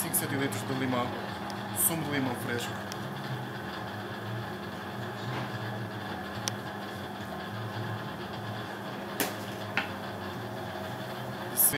5 centilitros de limão, sumo de limão fresco.